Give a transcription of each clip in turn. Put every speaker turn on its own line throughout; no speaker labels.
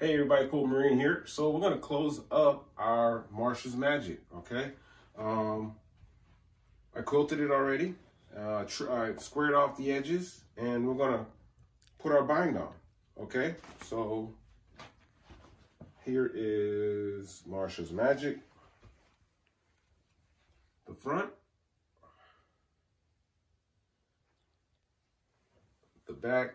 Hey everybody, Quilting Marine here. So we're gonna close up our Marshall's Magic, okay? Um, I quilted it already. Uh, I squared off the edges and we're gonna put our bind on, okay? So here is Marshall's Magic. The front. The back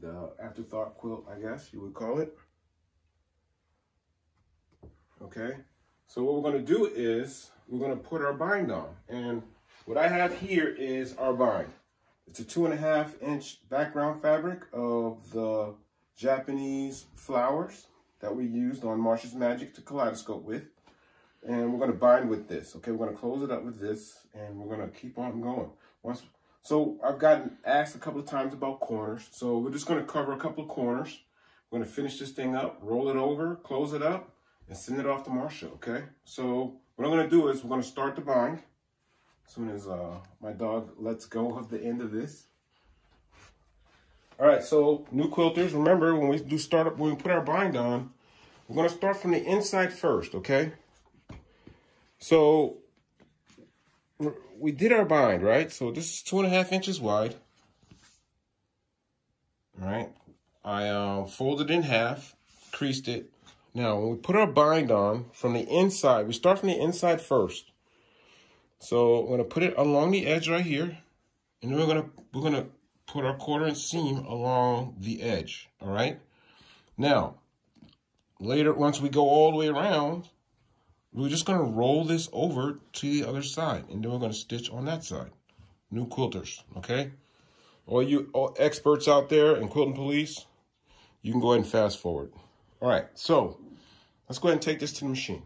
the afterthought quilt, I guess you would call it. Okay, so what we're gonna do is we're gonna put our bind on. And what I have here is our bind. It's a two and a half inch background fabric of the Japanese flowers that we used on Marshall's Magic to kaleidoscope with. And we're gonna bind with this, okay? We're gonna close it up with this and we're gonna keep on going. Once so I've gotten asked a couple of times about corners. So we're just going to cover a couple of corners. We're going to finish this thing up, roll it over, close it up, and send it off to Marshall, okay? So what I'm going to do is we're going to start the bind as soon as uh, my dog lets go of the end of this. All right, so new quilters, remember when we do start up, when we put our bind on, we're going to start from the inside first, okay? So we did our bind, right? So this is two and a half inches wide. Right. I uh, folded in half, creased it. Now, when we put our bind on from the inside, we start from the inside first. So I'm to put it along the edge right here. And then we're to, we're going to put our quarter inch seam along the edge. All right. Now, later, once we go all the way around, we're just going to roll this over to the other side, and then we're going to stitch on that side. New quilters, okay? All you all experts out there and quilting police, you can go ahead and fast forward. All right, so let's go ahead and take this to the machine.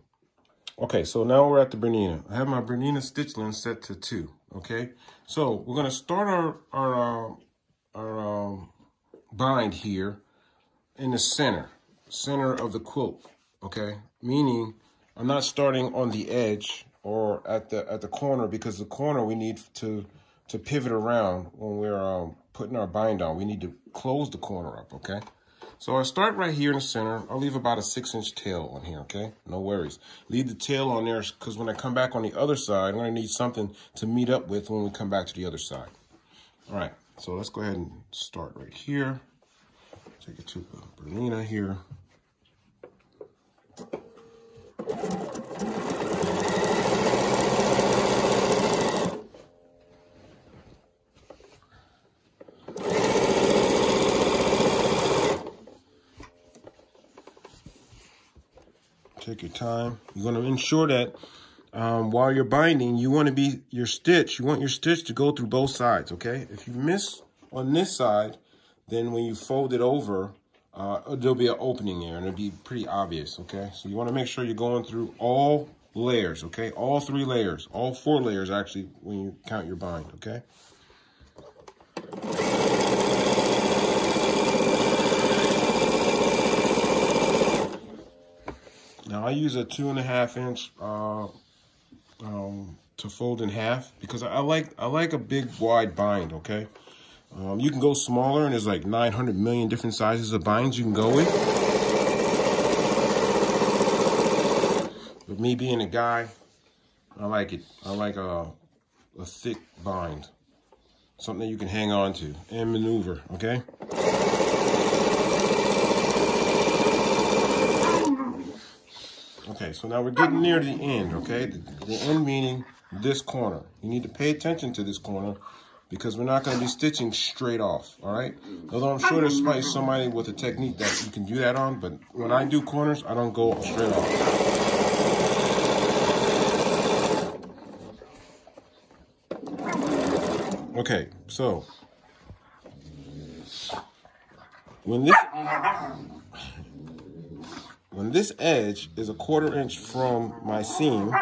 Okay, so now we're at the Bernina. I have my Bernina stitch length set to two, okay? So we're going to start our, our, uh, our um, bind here in the center, center of the quilt, okay? Meaning I'm not starting on the edge or at the at the corner because the corner we need to to pivot around when we're um, putting our bind on. We need to close the corner up, okay? So I start right here in the center. I'll leave about a six inch tail on here, okay? No worries. Leave the tail on there because when I come back on the other side, I'm gonna need something to meet up with when we come back to the other side. All right, so let's go ahead and start right here. Take it to Bernina here. Take your time. You're going to ensure that um, while you're binding, you want to be your stitch. You want your stitch to go through both sides, okay? If you miss on this side, then when you fold it over, uh, there'll be an opening there and it'll be pretty obvious, okay? So you want to make sure you're going through all layers, okay? All three layers, all four layers actually when you count your bind, okay? Now I use a two and a half inch uh, um, to fold in half because I like I like a big wide bind, okay? Um, you can go smaller, and there's like 900 million different sizes of binds you can go with. But me being a guy, I like it. I like a, a thick bind. Something that you can hang on to and maneuver, okay? Okay, so now we're getting near the end, okay? The, the end meaning this corner. You need to pay attention to this corner because we're not going to be stitching straight off, all right? Although I'm sure there's somebody, somebody with a technique that you can do that on, but when I do corners, I don't go straight off. Okay, so when this when this edge is a quarter inch from my seam,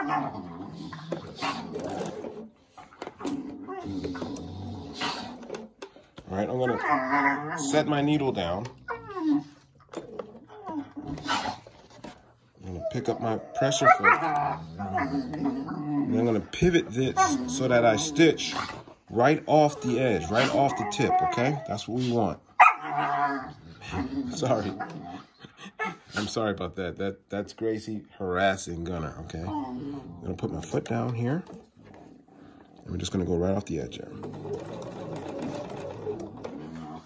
right, I'm gonna set my needle down. I'm gonna pick up my presser foot. And I'm gonna pivot this so that I stitch right off the edge, right off the tip, okay? That's what we want. sorry. I'm sorry about that. That That's Gracie harassing Gunner, okay? I'm gonna put my foot down here. And we're just gonna go right off the edge there.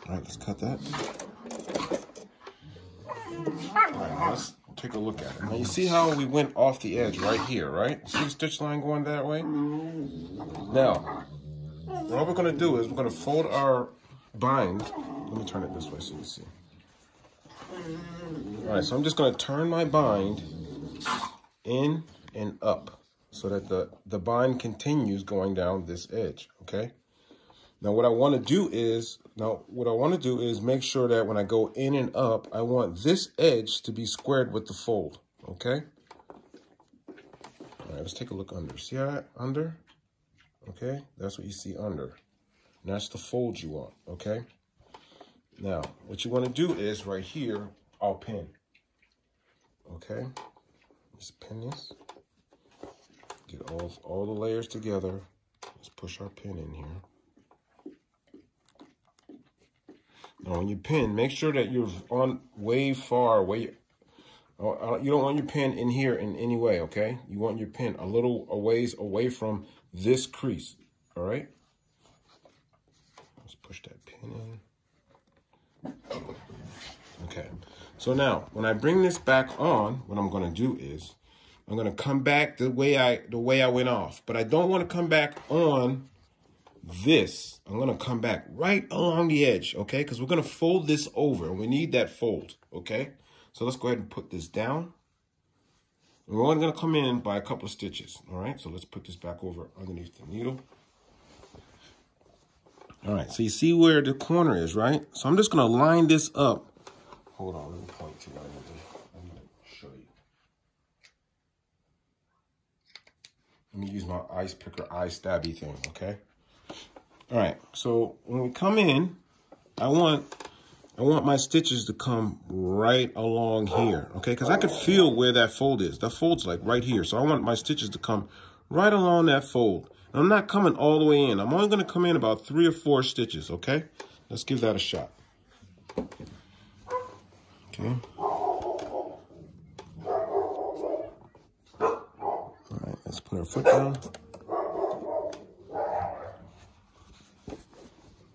All right, let's cut that. All right, let's take a look at it. Now you see how we went off the edge right here, right? See the stitch line going that way? Now, what we're gonna do is we're gonna fold our bind. Let me turn it this way so you see. All right, so I'm just gonna turn my bind in and up so that the, the bind continues going down this edge, okay? Now what I wanna do is, now what I wanna do is make sure that when I go in and up, I want this edge to be squared with the fold, okay? All right, let's take a look under. See that under? Okay, that's what you see under. And that's the fold you want, okay? Now, what you want to do is right here, I'll pin. Okay, just pin this. Get all, all the layers together. Let's push our pin in here. Now, when you pin, make sure that you're on way far away. Uh, uh, you don't want your pin in here in any way, okay? You want your pin a little a ways away from this crease, all right? Let's push that pin in. Okay, so now when I bring this back on, what I'm gonna do is I'm gonna come back the way I the way I went off, but I don't want to come back on this. I'm gonna come back right along the edge, okay? Because we're gonna fold this over. And we need that fold, okay? So let's go ahead and put this down. We're only gonna come in by a couple of stitches, all right? So let's put this back over underneath the needle. All right, so you see where the corner is, right? So I'm just gonna line this up. Hold on, let me point to show you. Let me use my ice picker, eye stabby thing, okay? All right, so when we come in, I want I want my stitches to come right along here, okay? Because I could feel where that fold is. That fold's like right here. So I want my stitches to come right along that fold. I'm not coming all the way in. I'm only going to come in about three or four stitches, okay? Let's give that a shot. Okay. All right, let's put our foot down.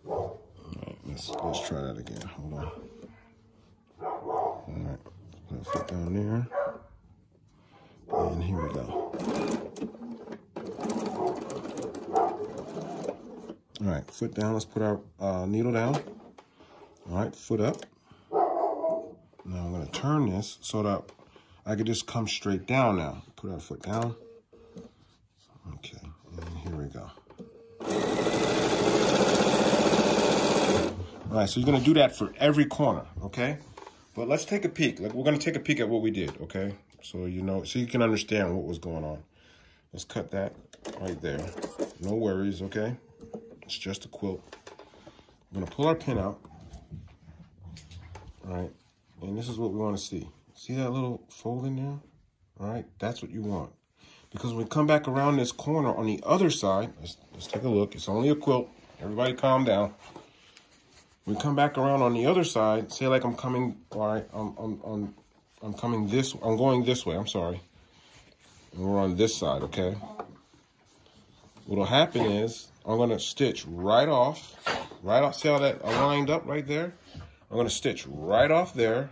All right, let's, let's try that again. Hold on. All right, put foot down there. And here we go. All right, foot down. Let's put our uh, needle down. All right, foot up. Now I'm going to turn this so that I can just come straight down now. Put our foot down. Okay, and here we go. All right, so you're to do that for every corner, okay? But let's take a peek. Like we're to take a peek at what we did, okay? So you know, so you can understand what was going on. Let's cut that right there. No worries, okay? It's just a quilt. We're gonna pull our pin out. All right, and this is what we wanna see. See that little fold in there? All right, that's what you want. Because when we come back around this corner on the other side, let's, let's take a look. It's only a quilt. Everybody calm down. We come back around on the other side, say like I'm coming, all right, I'm, I'm, I'm, I'm coming this, I'm going this way, I'm sorry. And we're on this side, okay? What'll happen is I'm to stitch right off, right off. See how that lined up right there? I'm to stitch right off there.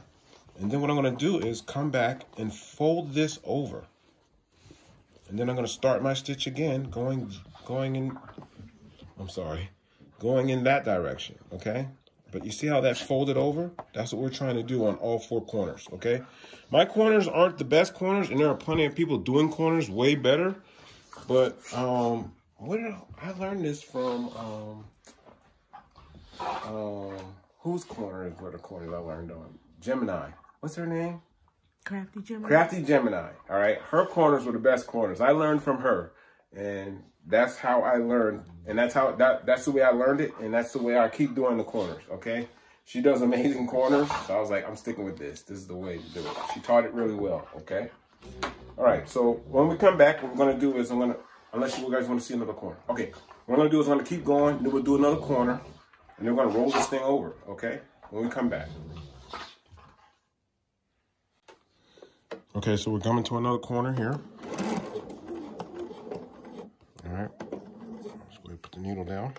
And then what I'm to do is come back and fold this over. And then I'm to start my stitch again, going, going in, I'm sorry, going in that direction, okay? But you see how that folded over? That's what we're trying to do on all four corners, okay? My corners aren't the best corners, and there are plenty of people doing corners way better. But um, what did I, I learned this from um um whose corner is where the corners I learned on? Gemini. What's her name?
Crafty Gemini.
Crafty Gemini. All right. Her corners were the best corners. I learned from her. And that's how I learned. And that's how that that's the way I learned it. And that's the way I keep doing the corners, okay? She does amazing corners. So I was like, I'm sticking with this. This is the way to do it. She taught it really well, okay? All right, so when we come back, what we're gonna do is I'm gonna, unless you guys wanna see another corner. Okay, what I'm gonna do is I'm gonna keep going, then we'll do another corner, and then we're gonna roll this thing over, okay? When we come back. Okay, so we're coming to another corner here. The needle down.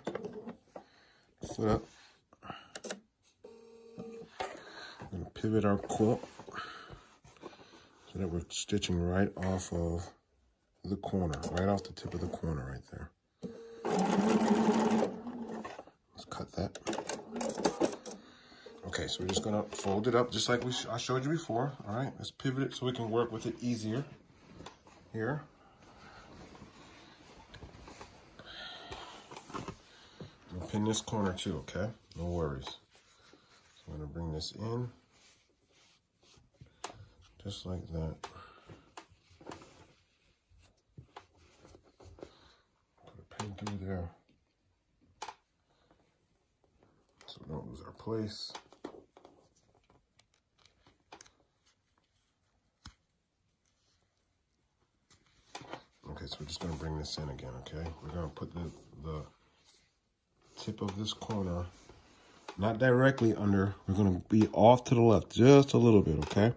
Foot up. I'm pivot our quilt so that we're stitching right off of the corner, right off the tip of the corner right there. Let's cut that. Okay, so we're just gonna fold it up just like we sh I showed you before. All right, let's pivot it so we can work with it easier here. We'll pin this corner too, okay? No worries. So I'm gonna bring this in just like that. Put a pin through there. So we don't lose our place. Okay, so we're just gonna bring this in again, okay? We're gonna put the, the tip of this corner, not directly under, we're gonna be off to the left just a little bit, okay?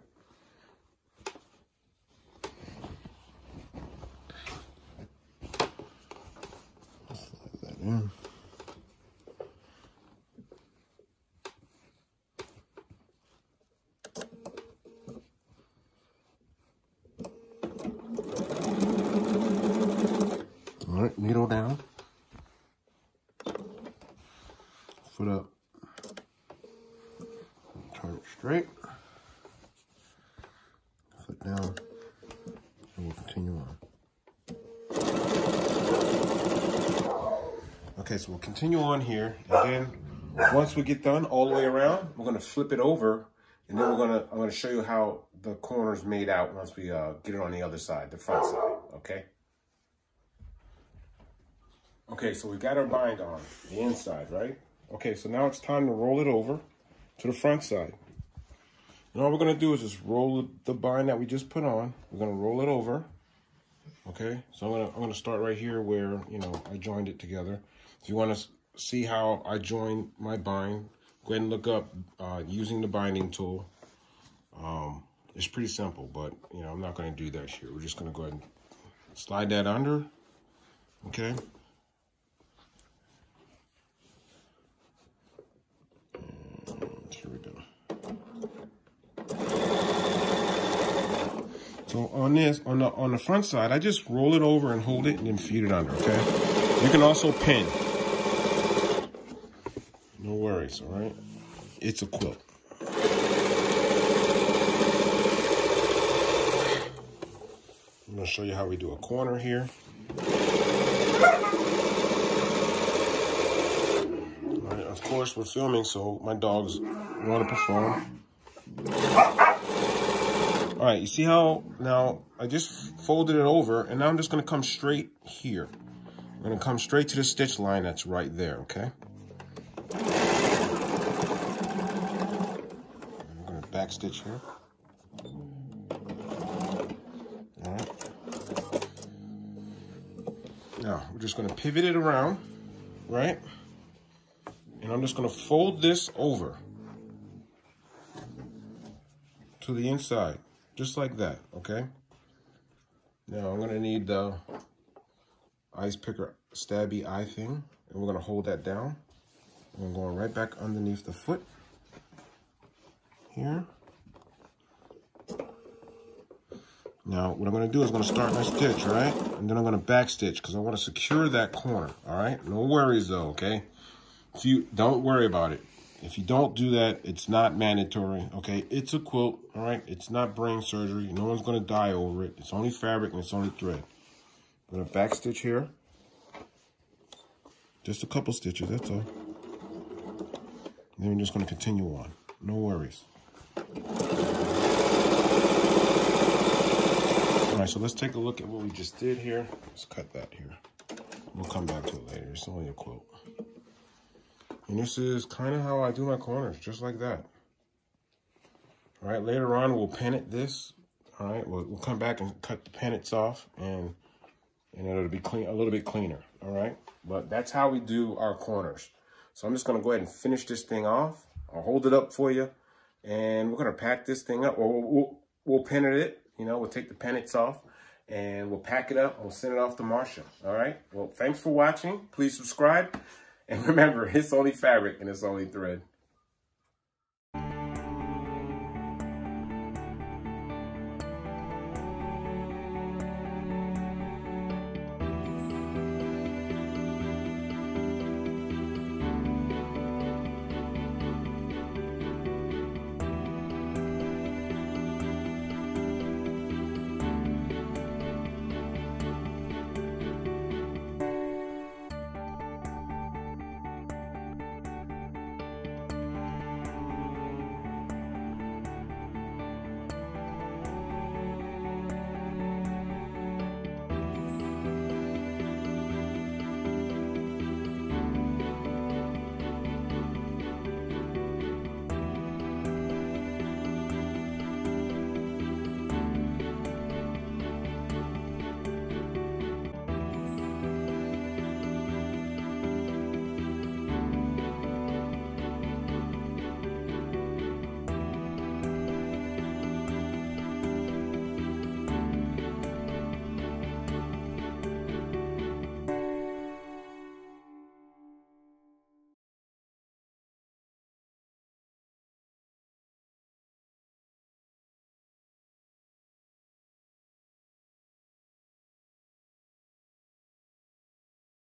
needle down, foot up, straight, foot down, and we'll continue on. Okay, so we'll continue on here, and then once we get done all the way around, we're gonna flip it over, and then we're gonna, I'm gonna show you how the corner's made out once we uh, get it on the other side, the front side, okay? Okay, so we got our bind on the inside, right? Okay, so now it's time to roll it over to the front side. And all we're gonna do is just roll the bind that we just put on. We're gonna roll it over. Okay, so I'm gonna I'm gonna start right here where you know I joined it together. If you want to see how I join my bind, go ahead and look up uh, using the binding tool. Um, it's pretty simple, but you know I'm not gonna do that here. We're just gonna go ahead and slide that under. Okay. So on this, on the on the front side, I just roll it over and hold it and then feed it under, okay? You can also pin. No worries, all right? It's a quilt. I'm gonna show you how we do a corner here. of course, we're filming, so my dogs want to perform. All right, you see how now I just folded it over and now I'm just gonna come straight here. I'm gonna come straight to the stitch line that's right there, okay? I'm gonna back stitch here. All right. Now, we're just gonna pivot it around, right? And I'm just gonna fold this over to the inside. Just like that, okay? Now I'm gonna need the ice picker stabby eye thing, and we're gonna hold that down. I'm going right back underneath the foot here. Now, what I'm gonna do is I'm gonna start my stitch, right? And then I'm gonna back stitch because I wanna secure that corner, all right? No worries though, okay? If you, don't worry about it. If you don't do that, it's not mandatory, okay? It's a quilt, all right? It's not brain surgery. No one's going to die over it. It's only fabric and it's only thread. I'm going to back stitch here. Just a couple stitches, that's all. And then we're just going to continue on. No worries. All right, so let's take a look at what we just did here. Let's cut that here. We'll come back to it later. It's only a quilt. And this is kind of how I do my corners, just like that. All right, later on, we'll it this. All right, we'll, we'll come back and cut the pennants off, and, and it'll be clean, a little bit cleaner, all right? But that's how we do our corners. So I'm just going to go ahead and finish this thing off. I'll hold it up for you, and we're going to pack this thing up, or we'll, we'll, we'll pin it, You know, we'll take the pennants off and we'll pack it up we'll send it off to Marsha. All right. Well, thanks for watching. Please subscribe. And remember, it's only fabric and it's only thread.